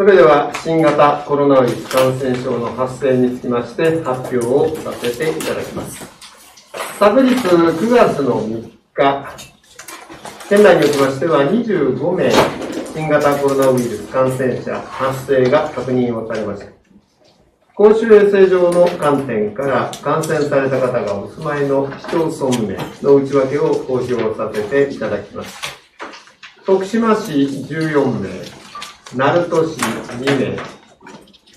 それでは新型コロナウイルス感染症の発生につきまして発表をさせていただきます。昨日9月の3日、県内におきましては25名新型コロナウイルス感染者発生が確認をされました。公衆衛生上の観点から感染された方がお住まいの市町村名の内訳を公表させていただきます。徳島市14名、鳴門市2名、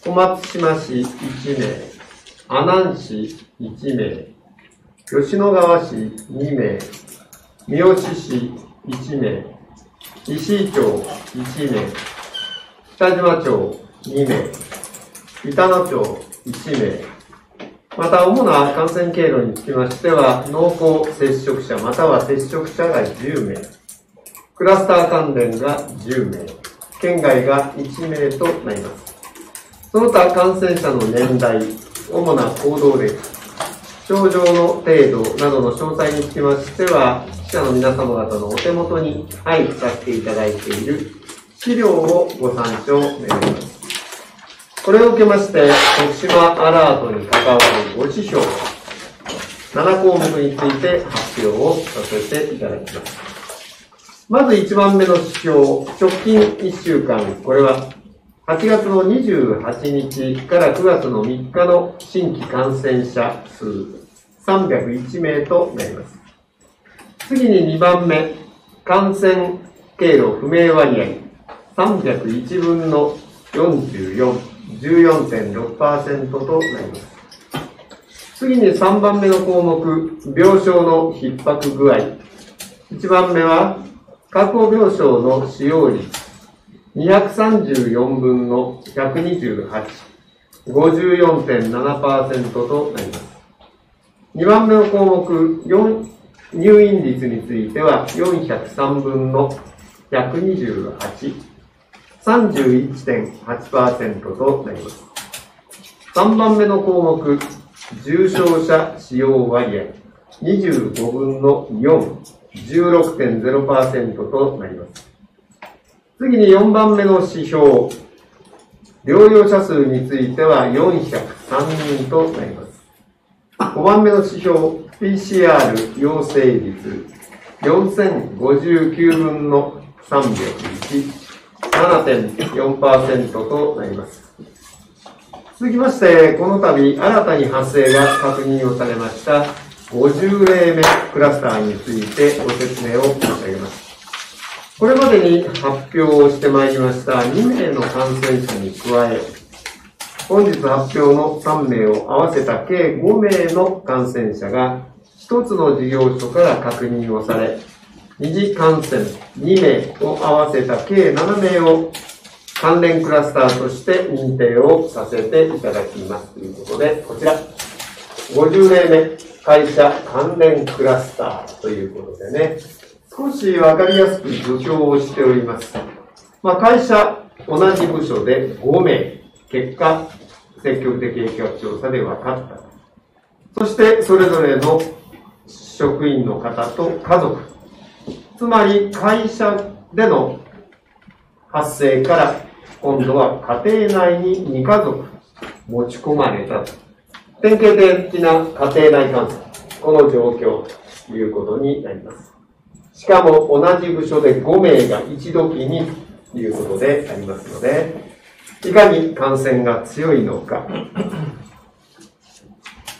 小松島市1名、阿南市1名、吉野川市2名、三好市1名、石井町1名、北島町2名、板野町1名、また主な感染経路につきましては、濃厚接触者または接触者が10名、クラスター関連が10名、県外が1名となります。その他感染者の年代、主な行動歴、症状の程度などの詳細につきましては、記者の皆様方のお手元に配布させていただいている資料をご参照願います。これを受けまして、徳島アラートに関わるご指標、7項目について発表をさせていただきます。まず1番目の指標、直近1週間、これは8月の28日から9月の3日の新規感染者数301名となります。次に2番目、感染経路不明割合301分の44。14.6%となります。次に3番目の項目、病床の逼迫具合。1番目は、確保病床の使用率。234分の128、54.7%となります。2番目の項目、入院率については403分の128、31.8%となります。3番目の項目、重症者使用割合、25分の4、16.0%となります。次に4番目の指標、療養者数については403人となります。5番目の指標、PCR 陽性率、4059分の301、7.4%となります。続きまして、この度、新たに発生が確認をされました50例目クラスターについてご説明を申し上げます。これまでに発表をしてまいりました2名の感染者に加え、本日発表の3名を合わせた計5名の感染者が1つの事業所から確認をされ、二次感染2名を合わせた計7名を関連クラスターとして認定をさせていただきます。ということで、こちら、50例目、会社関連クラスターということでね、少しわかりやすく助長をしております。まあ、会社、同じ部署で5名、結果、積極的影響調査で分かった。そして、それぞれの職員の方と家族、つまり会社での発生から今度は家庭内に2家族持ち込まれたと。典型的な家庭内感染。この状況ということになります。しかも同じ部署で5名が一時にということでありますので、いかに感染が強いのか。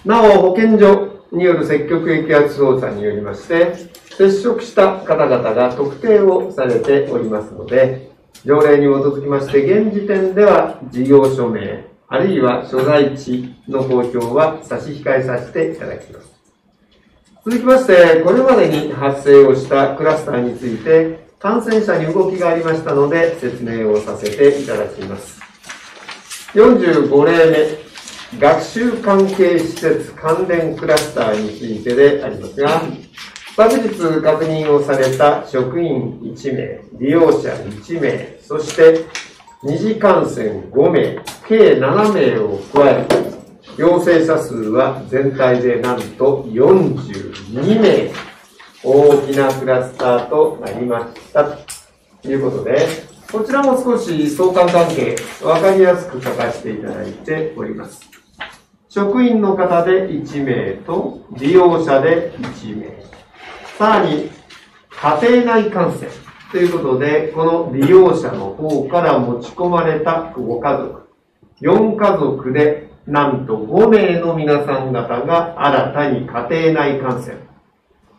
なお、保健所による積極疫圧調査によりまして、接触した方々が特定をされておりますので、条例に基づきまして、現時点では事業所名、あるいは所在地の公表は差し控えさせていただきます。続きまして、これまでに発生をしたクラスターについて、感染者に動きがありましたので、説明をさせていただきます。45例目、学習関係施設関連クラスターについてでありますが、昨日確認をされた職員1名、利用者1名、そして二次感染5名、計7名を加え、陽性者数は全体でなんと42名、大きなクラスターとなりました。ということで、こちらも少し相関関係、わかりやすく書かせていただいております。職員の方で1名と利用者で1名。さらに、家庭内感染ということで、この利用者の方から持ち込まれたご家族、4家族でなんと5名の皆さん方が新たに家庭内感染。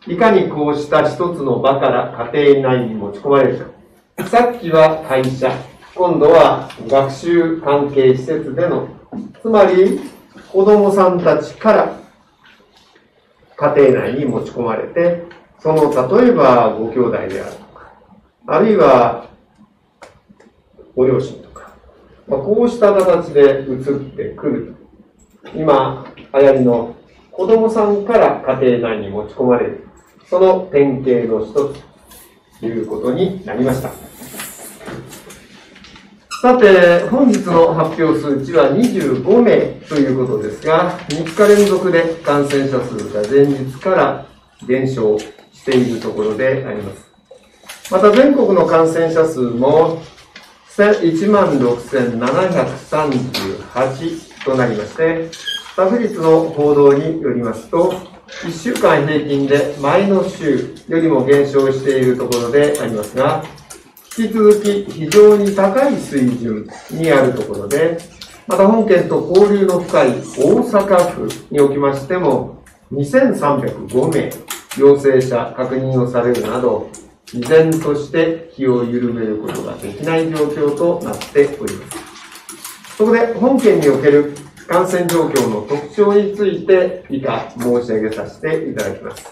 いかにこうした一つの場から家庭内に持ち込まれるか。さっきは会社、今度は学習関係施設での、つまり子供さんたちから家庭内に持ち込まれて、その例えばご兄弟である、あるいはご両親とか、まあ、こうした形で移ってくる。今、流行りの子供さんから家庭内に持ち込まれる。その典型の一つということになりました。さて、本日の発表数値は25名ということですが、3日連続で感染者数が前日から減少しているところであります。また全国の感染者数も1万6738となりまして、スフ率の報道によりますと、1週間平均で前の週よりも減少しているところでありますが、引き続き非常に高い水準にあるところで、また本県と交流の深い大阪府におきましても、2305名陽性者確認をされるなど、依然として気を緩めることができない状況となっております。そこで本県における感染状況の特徴について以下申し上げさせていただきます。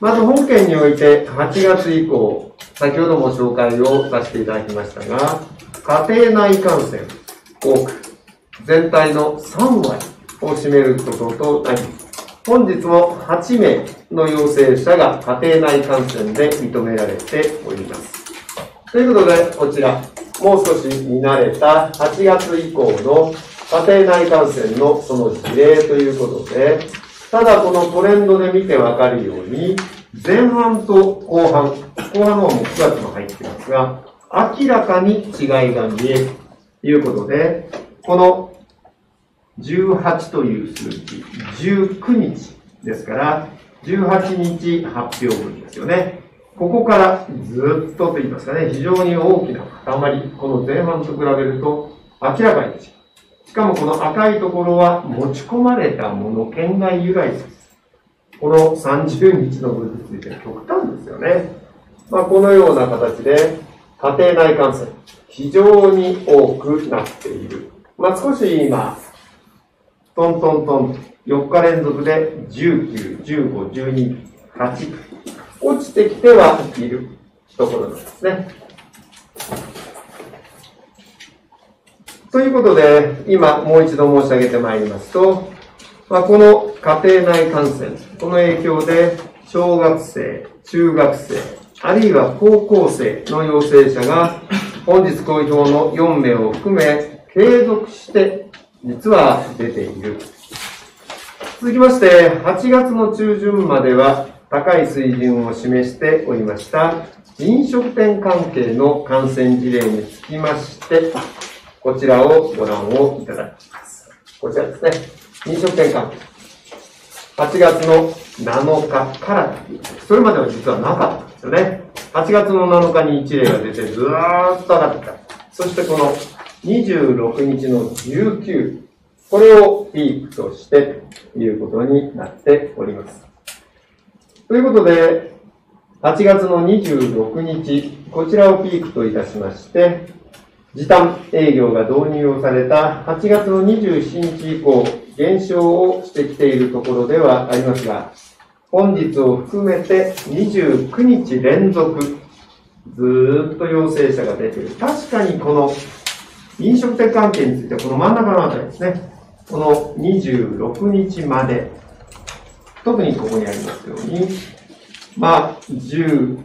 まず本県において8月以降、先ほども紹介をさせていただきましたが、家庭内感染多く、全体の3割を占めることとなります、本日も8名の陽性者が家庭内感染で認められております。ということで、こちら、もう少し見慣れた8月以降の家庭内感染のその事例ということで、ただこのトレンドで見てわかるように、前半と後半、後半の方も9月も入ってますが、明らかに違いが見えるということで、この18という数字、19日ですから、18日発表分ですよね。ここからずっとと言いますかね、非常に大きな塊、この前半と比べると明らかに違う。かもこの赤いところは持ち込まれたもの、県外由来です。この30日の分について極端ですよね。まあ、このような形で家庭内感染、非常に多くなっている。まあ、少し今、トントントン、4日連続で19、15、12、8、落ちてきてはいるところなんですね。ということで、今もう一度申し上げてまいりますと、まあ、この家庭内感染、この影響で、小学生、中学生、あるいは高校生の陽性者が、本日公表の4名を含め、継続して、実は出ている。続きまして、8月の中旬までは、高い水準を示しておりました、飲食店関係の感染事例につきまして、こちらをご覧をいただきます。こちらですね。飲食店関係。8月の7日からそれまでは実はなかったんですよね。8月の7日に1例が出てずーっと上がってきた。そしてこの26日の19、これをピークとしてということになっております。ということで、8月の26日、こちらをピークといたしまして、時短営業が導入をされた8月の27日以降、減少をしてきているところではありますが、本日を含めて29日連続、ずっと陽性者が出ている。確かにこの飲食店関係についてはこの真ん中のあたりですね。この26日まで、特にここにありますように、まあ、18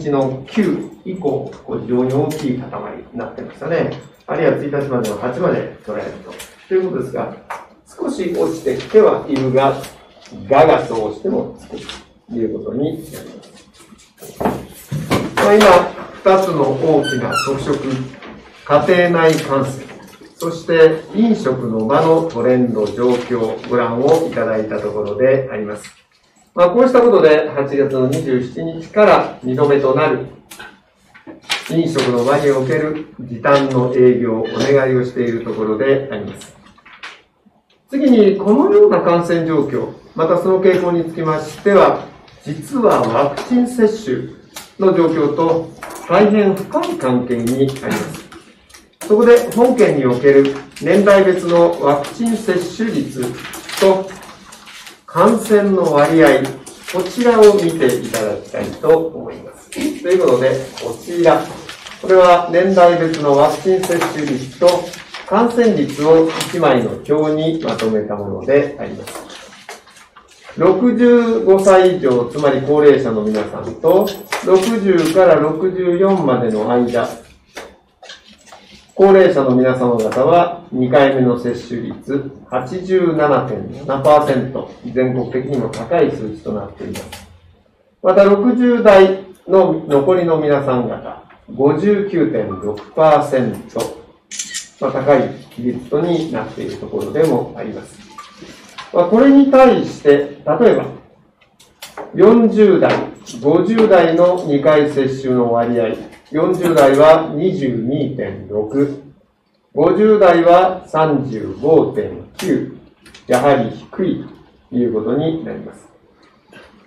日の9以降、こう非常に大きい塊になってましたね。あるいは1日までの8まで捉えると。ということですが、少し落ちてきてはいるが、ががどうしてもつくということになります。まあ、今、2つの大きな特色、家庭内感染、そして飲食の場のトレンド、状況、ご覧をいただいたところであります。まあ、こうしたことで8月の27日から2度目となる飲食の場における時短の営業をお願いをしているところであります。次に、このような感染状況、またその傾向につきましては、実はワクチン接種の状況と大変深い関係にあります。そこで本県における年代別のワクチン接種率と感染の割合、こちらを見ていただきたいと思います。ということで、こちら。これは年代別のワクチン接種率と感染率を1枚の表にまとめたものであります。65歳以上、つまり高齢者の皆さんと、60から64までの間、高齢者の皆様方は2回目の接種率87.7%、全国的にも高い数値となっています。また60代の残りの皆さん方、59.6%、まあ、高い比率とになっているところでもあります。まあ、これに対して、例えば、40代、50代の2回接種の割合、40代は22.6、50代は35.9、やはり低いということになります。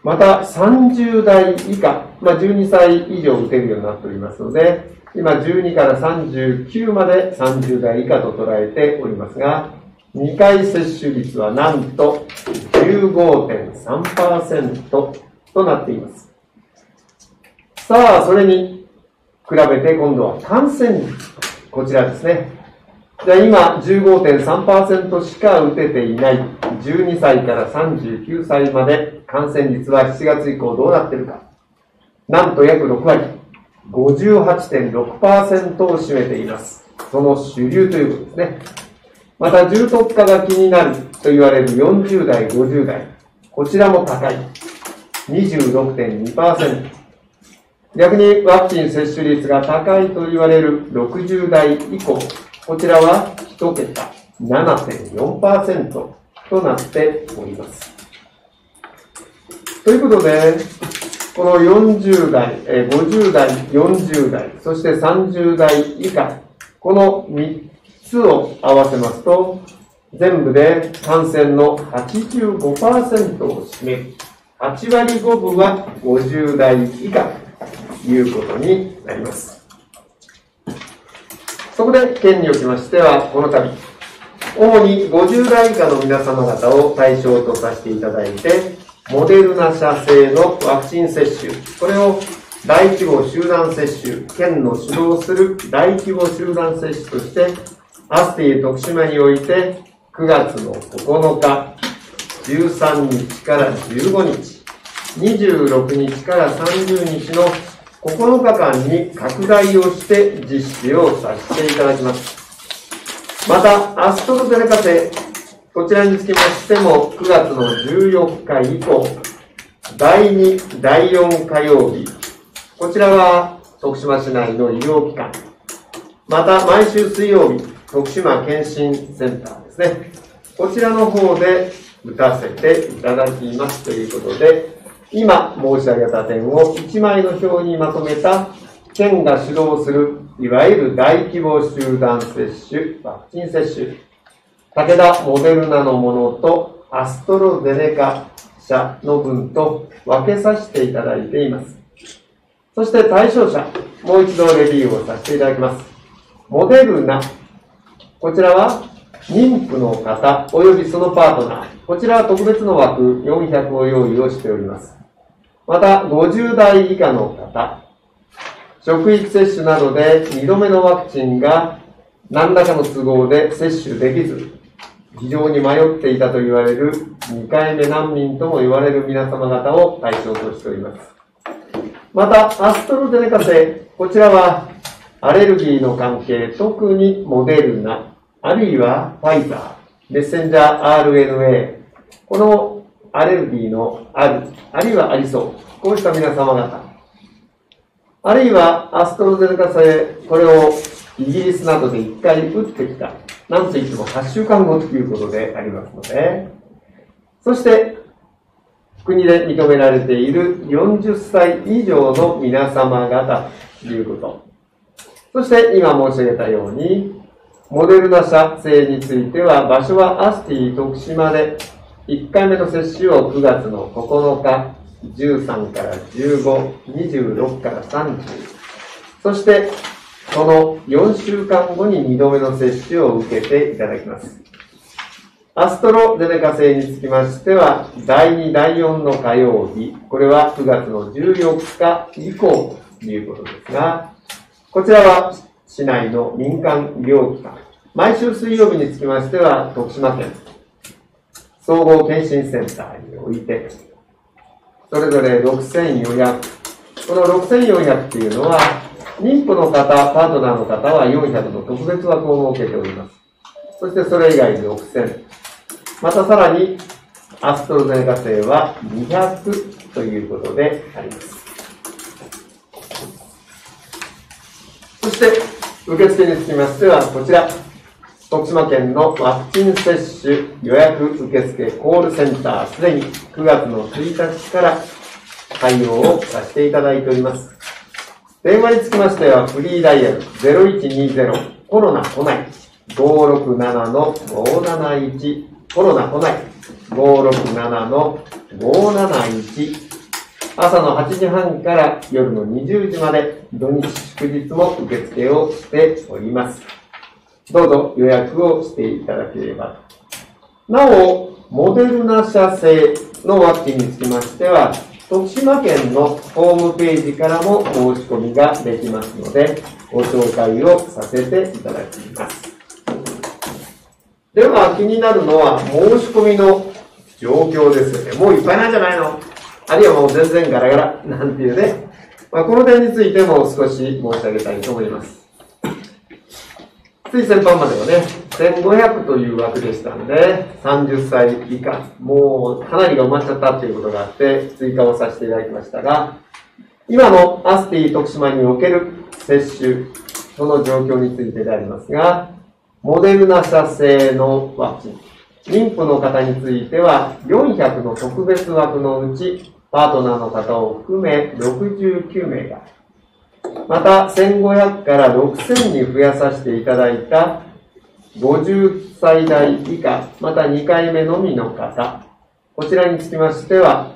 また、30代以下、まあ、12歳以上打てるようになっておりますので、今12から39まで30代以下と捉えておりますが、2回接種率はなんと15.3%となっています。さあ、それに比べて今度は感染率。こちらですね。じゃあ今15.3%しか打てていない12歳から39歳まで感染率は7月以降どうなっているか。なんと約6割、58.6%を占めています。その主流ということですね。また重篤化が気になると言われる40代、50代。こちらも高い。26.2%。逆にワクチン接種率が高いと言われる60代以降、こちらは1桁7.4%となっております。ということで、この40代、50代、40代、そして30代以下、この3つを合わせますと、全部で感染の85%を占める。8割5分は50代以下いうことになります。そこで、県におきましては、この度、主に50代以下の皆様方を対象とさせていただいて、モデルナ社製のワクチン接種、これを大規模集団接種、県の主導する大規模集団接種として、アスティ徳島において9月の9日、13日から15日、26日から30日の9日間に拡大をして実施をさせていただきます。また、アストロゼネカ製、こちらにつきましても、9月の14日以降、第2、第4火曜日、こちらは徳島市内の医療機関、また毎週水曜日、徳島健診センターですね、こちらの方で打たせていただきますということで、今申し上げた点を1枚の表にまとめた県が主導するいわゆる大規模集団接種、ワクチン接種、武田モデルナのものとアストロゼネカ社の分と分けさせていただいています。そして対象者、もう一度レビューをさせていただきます。モデルナ、こちらは妊婦の方及びそのパートナー、こちらは特別の枠400を用意をしております。また、50代以下の方、職域接種などで2度目のワクチンが何らかの都合で接種できず、非常に迷っていたと言われる2回目難民とも言われる皆様方を対象としております。また、アストロゼネカ製、こちらはアレルギーの関係、特にモデルナ、あるいはファイザー、メッセンジャー RNA、このアレルギーのある、あるいはありそう。こうした皆様方。あるいはアストロゼネカ製、これをイギリスなどで1回打ってきた。なんといっても8週間後ということでありますので、そして、国で認められている40歳以上の皆様方ということ。そして今申し上げたように、モデルナ社製については場所はアスティ徳島で1回目の接種を9月の9日、13から15、26から30、そしてその4週間後に2度目の接種を受けていただきます。アストロゼネカ製につきましては、第2、第4の火曜日、これは9月の14日以降ということですが、こちらは市内の民間医療機関、毎週水曜日につきましては、徳島県。総合検診センターにおいて、それぞれ6400、この6400っていうのは、妊婦の方、パートナーの方は400の特別枠を設けております。そしてそれ以外に6000。またさらに、アストロゼネカ製は200ということであります。そして、受付につきましては、こちら、徳島県のワクチン接種予約受付コールセンター、すでに9月の1日から対応をさせていただいております。電話につきましては、フリーダイヤル0120コロナ来ない567の571コロナ来ない567の571朝の8時半から夜の20時まで土日祝日も受付をしております。どうぞ予約をしていただければなお、モデルナ社製のワクチンにつきましては、徳島県のホームページからも申し込みができますので、ご紹介をさせていただきます。では、気になるのは申し込みの状況ですよね。もういっぱいなんじゃないの？あるいはもう全然ガラガラなんていうね。まあ、この点についても少し申し上げたいと思います。つい先般まではね、1500という枠でしたんで、30歳以下、もうかなりが埋まっちゃったっていうことがあって、追加をさせていただきましたが、今のアスティ徳島における接種、その状況についてでありますが、モデルナ社製のワクチン、妊婦の方については、400の特別枠のうち、パートナーの方を含め69名がまた、1500から6000に増やさせていただいた50歳代以下、また2回目のみの方、こちらにつきましては、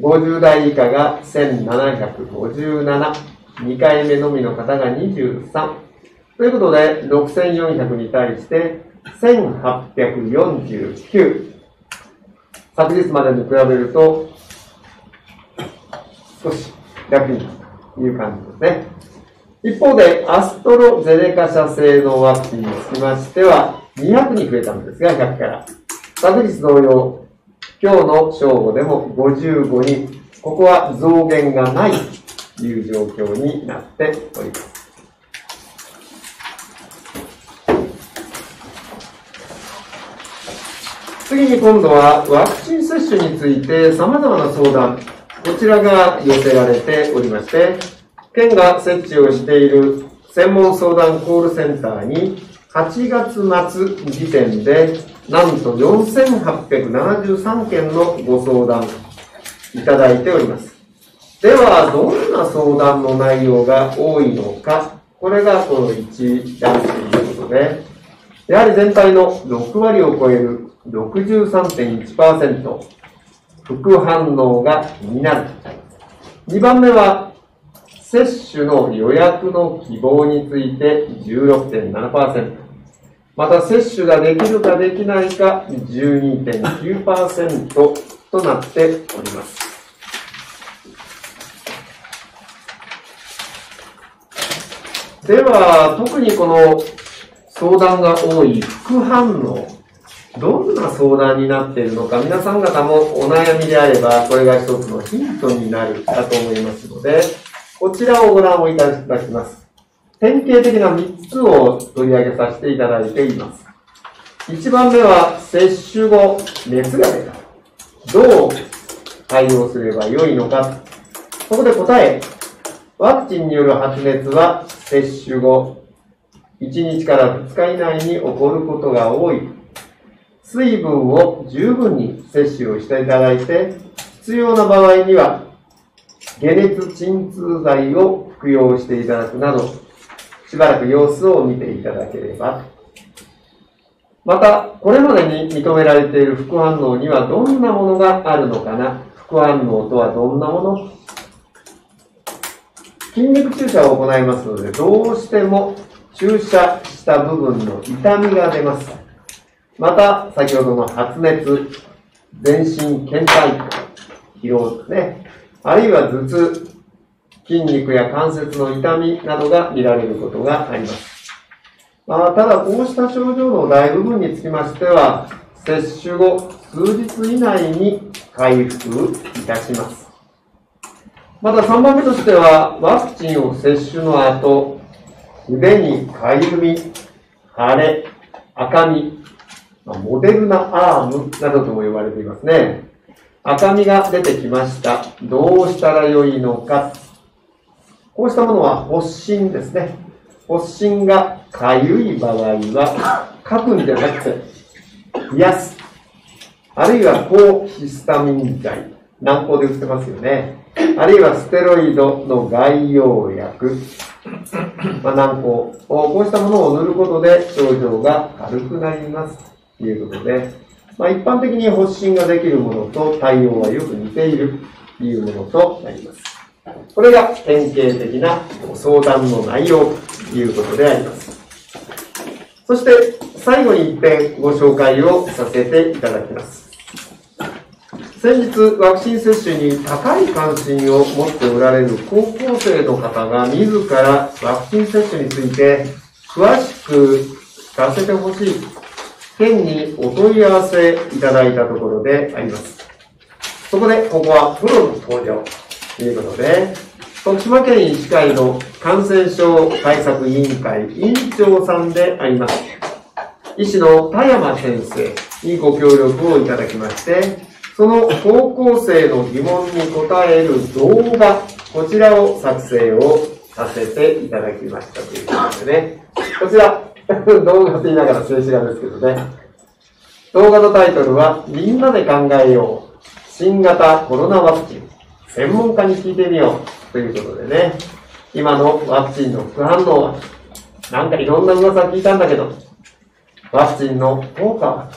50代以下が1757、2回目のみの方が23。ということで、6400に対して1849。昨日までに比べると、少し楽にいう感じですね。一方で、アストロゼネカ社製のワクチンにつきましては、200に増えたんですが、100から。昨日同様、今日の正午でも55人、ここは増減がないという状況になっております。次に今度はワクチン接種について様々な相談、こちらが寄せられておりまして、県が設置をしている専門相談コールセンターに、8月末時点で、なんと4873件のご相談いただいております。では、どんな相談の内容が多いのか、これがこの1段ということで、やはり全体の6割を超える63.1%、副反応が気になる。2番目は、接種の予約の希望について16.7%。また、接種ができるかできないか12.9%となっております。では、特にこの相談が多い副反応。どんな相談になっているのか、皆さん方もお悩みであれば、これが一つのヒントになるかと思いますので、こちらをご覧をいただきます。典型的な3つを取り上げさせていただいています。1番目は、接種後、熱が出た。どう対応すればよいのか。そこで答え、ワクチンによる発熱は接種後1日から2日以内に起こることが多い。水分を十分に摂取をしていただいて、必要な場合には解熱鎮痛剤を服用していただくなど、しばらく様子を見ていただければ。また、これまでに認められている副反応にはどんなものがあるのかな？副反応とはどんなもの？筋肉注射を行いますので、どうしても注射した部分の痛みが出ます。また、先ほどの発熱、全身倦怠、疲労ですね。あるいは頭痛、筋肉や関節の痛みなどが見られることがあります。まあ、ただ、こうした症状の大部分につきましては、接種後数日以内に回復いたします。また3番目としては、ワクチンを接種の後、腕にかゆみ、腫れ、赤み、モデルナアームなどとも呼ばれていますね。赤みが出てきました。どうしたらよいのか。こうしたものは発疹ですね。発疹がかゆい場合は、書くんじゃなくて、冷やす。あるいは抗ヒスタミン剤。軟膏で売ってますよね。あるいはステロイドの外用薬。まあ、軟膏。こうしたものを塗ることで症状が軽くなります。ということで、まあ、一般的に発疹ができるものと対応はよく似ているというものとなります。これが典型的な相談の内容ということであります。そして最後に一点ご紹介をさせていただきます。先日、ワクチン接種に高い関心を持っておられる高校生の方が自らワクチン接種について詳しく聞かせてほしい県にお問い合わせいただいたところであります。そこで、ここはプロの登場ということで、徳島県医師会の感染症対策委員会委員長さんであります。医師の田山先生にご協力をいただきまして、その高校生の疑問に答える動画、こちらを作成をさせていただきましたということでね、こちら、動画と言いながら静止画ですけどね。動画のタイトルは、みんなで考えよう。新型コロナワクチン。専門家に聞いてみよう。ということでね。今のワクチンの副反応は、なんかいろんな噂聞いたんだけど、ワクチンの効果は、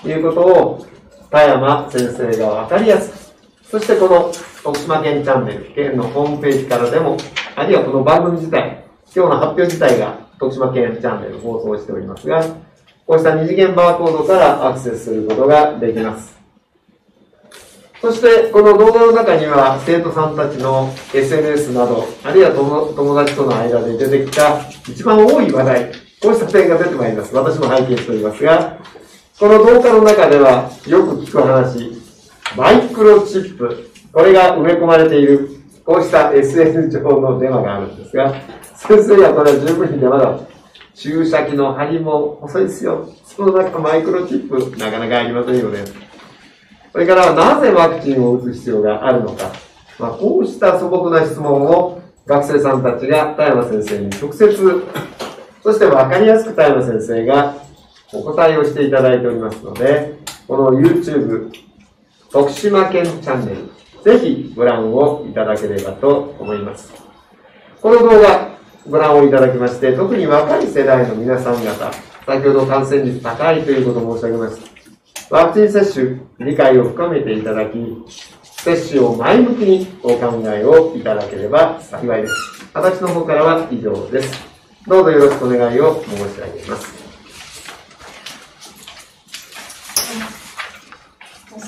ということを、田山先生がわかりやすく、そしてこの徳島県チャンネル、県のホームページからでも、あるいはこの番組自体、今日の発表自体が徳島県チャンネル放送しておりますが、こうした二次元バーコードからアクセスすることができます。そして、この動画の中には、生徒さんたちの SNS など、あるいは友達との間で出てきた一番多い話題、こうした点が出てまいります。私も拝見しておりますが、この動画の中では、よく聞く話、マイクロチップ、これが埋め込まれている、こうした SN 上のデマがあるんですが、先生はこれは十分にデマだ。注射器の針も細いですよ。その中マイクロチップ、なかなかありませんよね。それからなぜワクチンを打つ必要があるのか。まあ、こうした素朴な質問を学生さんたちが田山先生に直接、そして分かりやすく田山先生がお答えをしていただいておりますので、この YouTube 徳島県チャンネル、ぜひご覧をいただければと思います。この動画、ご覧をいただきまして、特に若い世代の皆さん方、先ほど感染率高いということを申し上げました。ワクチン接種、理解を深めていただき、接種を前向きにお考えをいただければ幸いです。私の方からは以上です。どうぞよろしくお願いを申し上げます。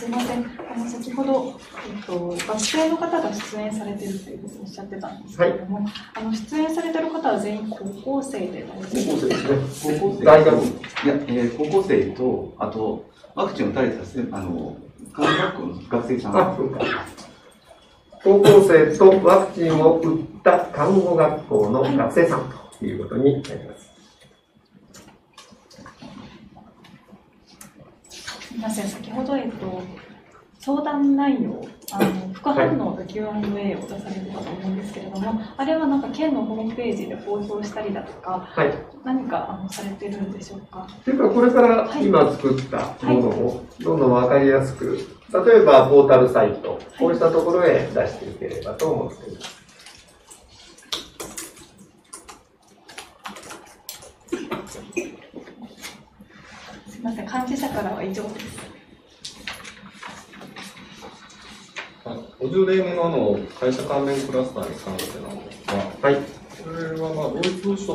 すみません。あの先ほど、えっと、学生の方が出演されてるということをおっしゃってたんですけれども、はい、あの出演されてる方は全員高校生で大丈夫ですか高校生大学いや、えー、高校生と、あと、ワクチンを打たれたあの、看護学校の学生さんあ、そうか。高校生とワクチンを打った看護学校の学生さんということになります。すみません、先ほど、えっと、相談内容、あの副反応と Q&A を出されてたと思うんですけれども、あれはなんか県のホームページで公表したりだとか、はい、何かあのされてるんでしょうか？というか、これから今作ったものをどんどん分かりやすく、例えばポータルサイト、こうしたところへ出していければと思っています。すみません、幹事社からは以上です。50例目のあの会社関連クラスターに関してなんですが、はい、これはまあ同一部署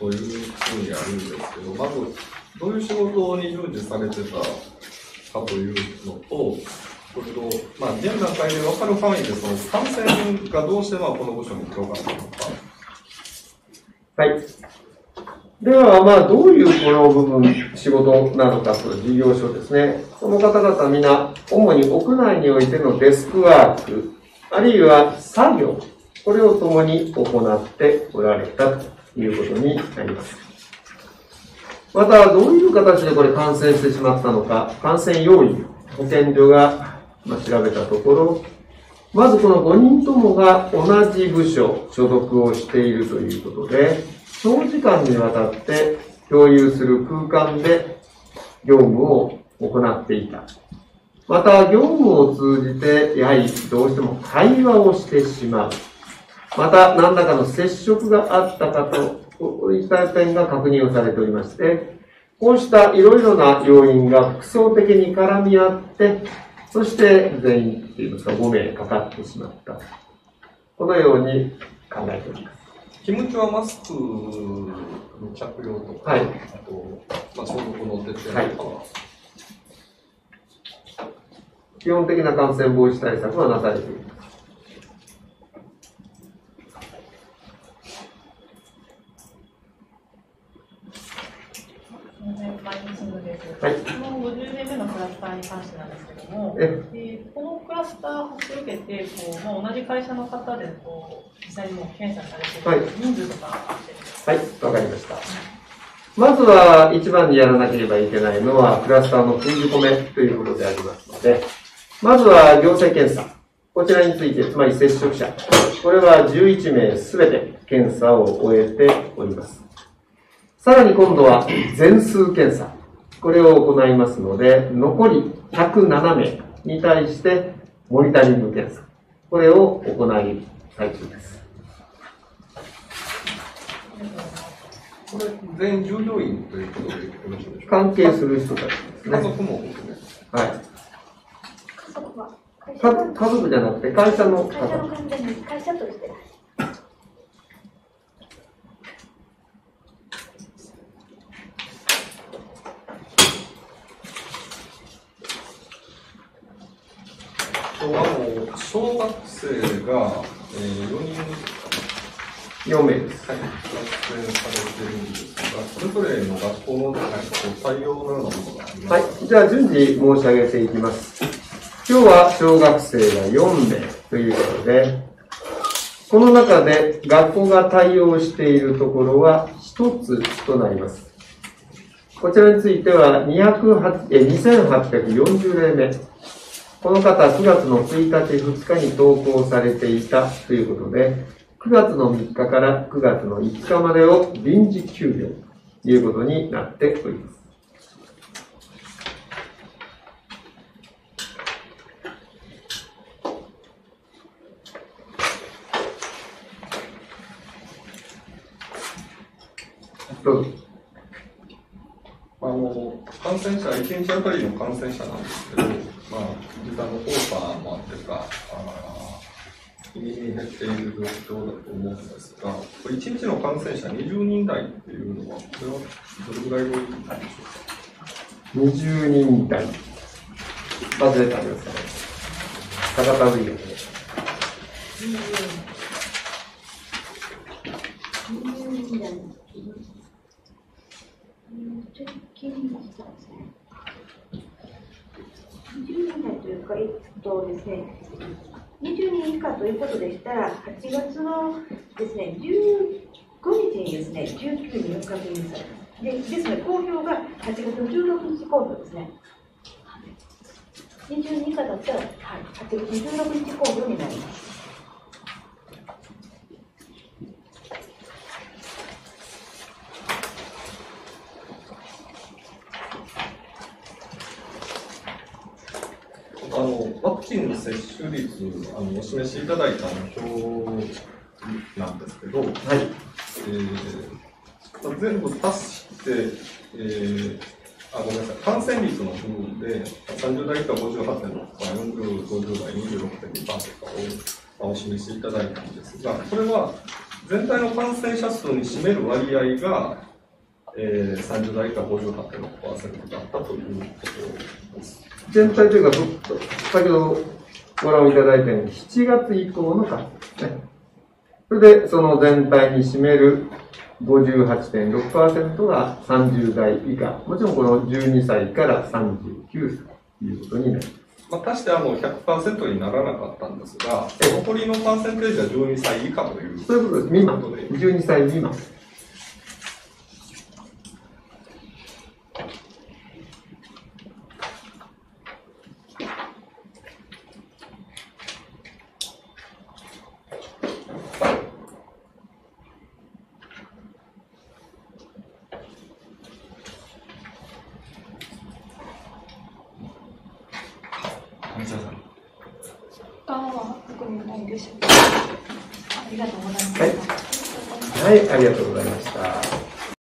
というふうにあるんですけど、まずどういう仕事に従事されてたかというのと、それと、まあ、現段階で分かる範囲でその感染がどうしてまあこの部署に広がったのか。はい。では、まあ、どういうこの部分、仕事なのかという事業所ですね。この方々皆、主に屋内においてのデスクワーク、あるいは作業、これを共に行っておられたということになります。また、どういう形でこれ感染してしまったのか、感染要因、保健所が調べたところ、まずこの5人ともが同じ部署、所属をしているということで、長時間にわたって共有する空間で業務を行っていた。また、業務を通じて、やはりどうしても会話をしてしまう。また、何らかの接触があったかと、いった点が確認をされておりまして、こうしたいろいろな要因が複層的に絡み合って、そして全員といいますか5名かかってしまった。このように考えております。気持ちはマスクの着用とか、はい、あと、まあ、消毒の徹底とかは、はい、基本的な感染防止対策はなされています。はい、この50名目のクラスターに関してなんですけども、え？えー、このクラスターを受けてこう、まあ、同じ会社の方でこう実際にも検査されてる、人数とかはい、わかりました。まずは一番にやらなければいけないのは、クラスターの封じ込めということでありますので、まずは行政検査。こちらについて、つまり接触者。これは11名すべて検査を終えております。さらに今度は全数検査。これを行いますので、残り107名に対してモニタリング検査。これを行い最中です。これ、全員従業員ということでよろしいでしょうか関係する人たちですね。家族もですね。はい。家族は家族じゃなくて会社の方。会社の関係会社として小学生が、えー、4人、4名です。はい、出演されてるんですが、それぞれの学校の対応のようなものがありますか、はい、じゃあ順次申し上げていきます。今日は小学生が4名ということで、この中で学校が対応しているところは1つとなります。こちらについては2840例目。この方、9月の1日、2日に投稿されていたということで、9月の3日から9月の5日までを臨時休業ということになっております。どうぞ。あの感染者、1日あたりの感染者なんですけど、まあ、時間の効果もあってか、日に日に減っている状況だと思うんですが、1日の感染者20人台っていうのは、これはどれぐらいの意味なんでしょうか？20人台。忘れたんですかね。博多分野で。20人台。直近20年代というか、えっとですね、20人以下ということでしたら、8月のですね、15日にですね、19人確認されます。でですので、公表が8月の16日公表ですね。20人以下だったら、はい、8月16日公表になります。あのワクチンの接種率あのお示しいただいた表なんですけど、はいえー、全部足して、えー、あごめんなさい感染率の部分で30代以下58.6%、40、50代26.2%をお示しいただいたんですが、これは全体の感染者数に占める割合が、えー、30代以下58.6%だったということです。全体というか、先ほどご覧いただいたように、7月以降の数ですね。それで、その全体に占める58.6%が30代以下。もちろんこの12歳から39歳ということになります。まあ、足してあの100%にならなかったんですが、残りのパーセンテージは12歳以下という。そういうことです。未満。12歳未満。